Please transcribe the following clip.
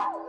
Oh!